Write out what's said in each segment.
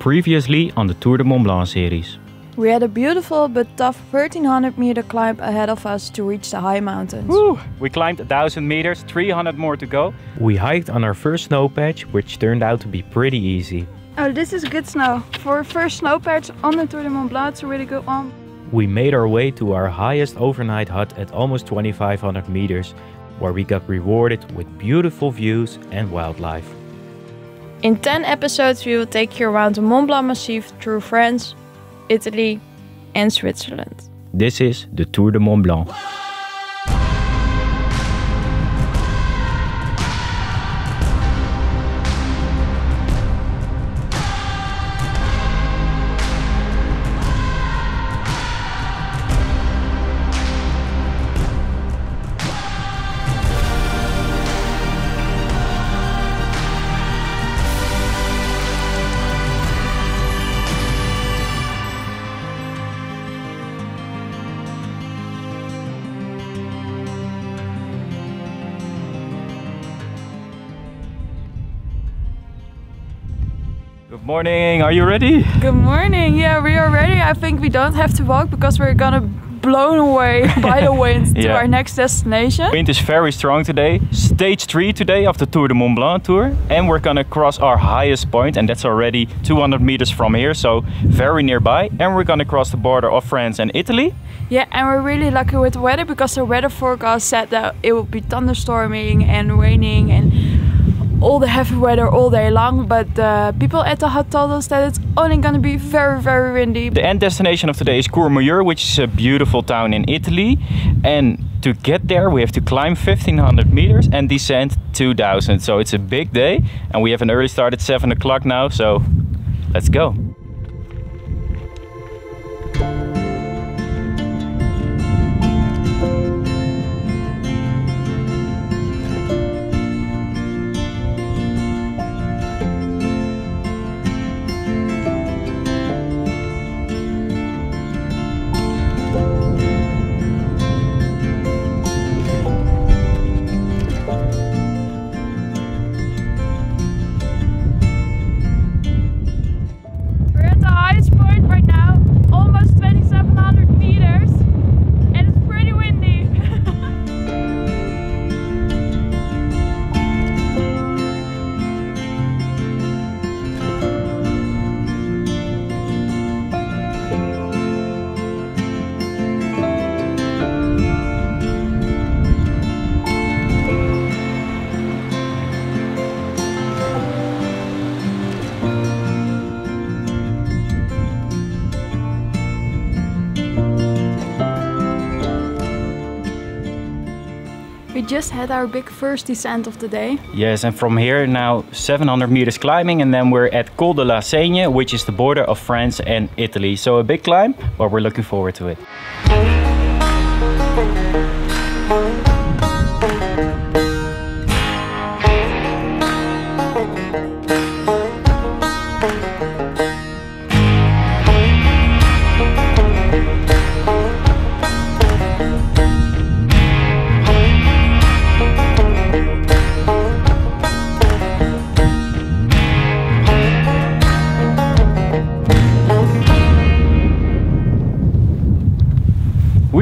previously on the Tour du Mont Blanc series. We had a beautiful but tough 1300 meter climb ahead of us to reach the high mountains. Woo! We climbed 1000 meters, 300 more to go. We hiked on our first snow patch, which turned out to be pretty easy. Oh, this is good snow. For a first snow patch on the Tour du Mont Blanc, it's a really good one. We made our way to our highest overnight hut at almost 2500 meters, where we got rewarded with beautiful views and wildlife. In 10 episodes, we will take you around the Mont Blanc Massif through France, Italy, and Switzerland. This is the Tour du Mont Blanc. Good morning, are you ready? Good morning. Yeah, we are ready. I think we don't have to walk because we're gonna blown away by the wind to our next destination. Wind is very strong today. Stage 3 today of the Tour du Mont Blanc tour. And we're gonna cross our highest point and that's already 200 meters from here, so very nearby. And we're gonna cross the border of France and Italy. Yeah, and we're really lucky with the weather because the weather forecast said that it would be thunderstorming and raining and all the heavy weather all day long. But uh, people at the hut told us that it's only gonna be very, very windy. The end destination of today is Courmayeur, which is a beautiful town in Italy. And to get there, we have to climb 1500 meters and descend 2000. So it's a big day. And we have an early start at 7 o'clock now, so let's go. Just had our big first descent of the day. Yes, and from here now 700 meters climbing, and then we're at Col de la Seigne, which is the border of France and Italy. So a big climb, but we're looking forward to it.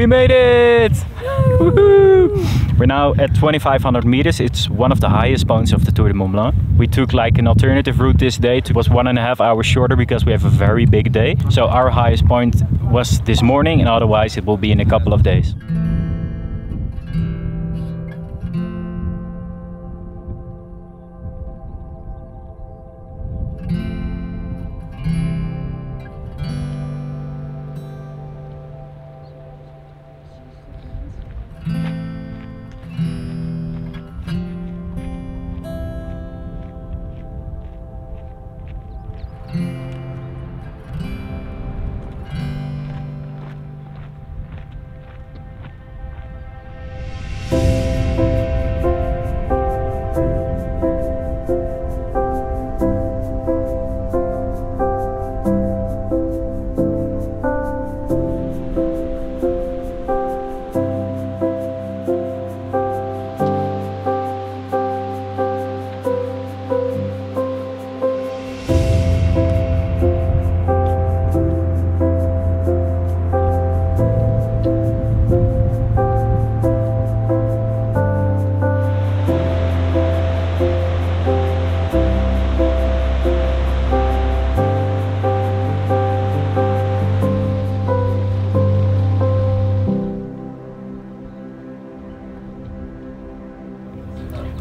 Made it! We're now at 2500 meters. It's one of the highest points of the Tour du Mont Blanc. We took like an alternative route this day. It was one and a half hours shorter because we have a very big day. So our highest point was this morning and otherwise it will be in a couple of days.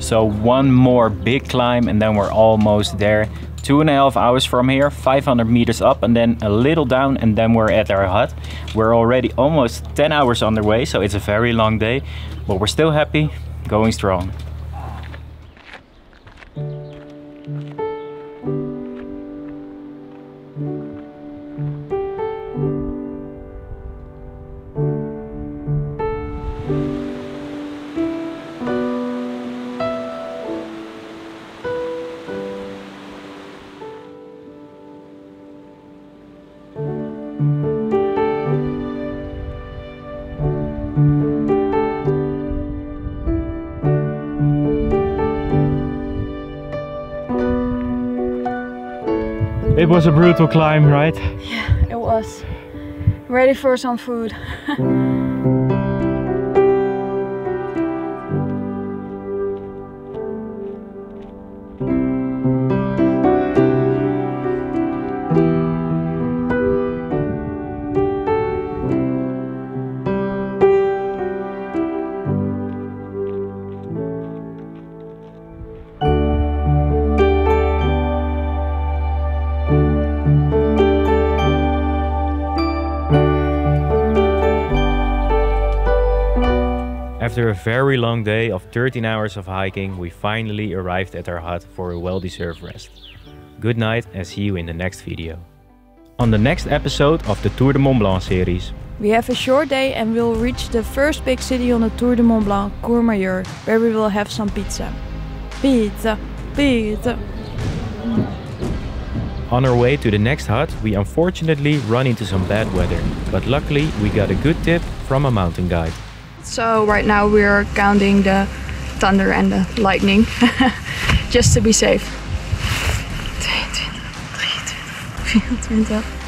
So one more big climb and then we're almost there. Two and a half hours from here, 500 meters up and then a little down and then we're at our hut. We're already almost 10 hours on the way, so it's a very long day, but we're still happy, going strong. It was a brutal climb, right? Yeah, it was. Ready for some food. After a very long day of 13 hours of hiking, we finally arrived at our hut for a well-deserved rest. Good night and see you in the next video. On the next episode of the Tour du Mont Blanc series. We have a short day and we'll reach the first big city on the Tour du Mont Blanc, Courmayeur, where we will have some pizza. Pizza, pizza. On our way to the next hut, we unfortunately run into some bad weather, but luckily we got a good tip from a mountain guide. So right now we're counting the thunder and the lightning, just to be safe. 22, 23, 24.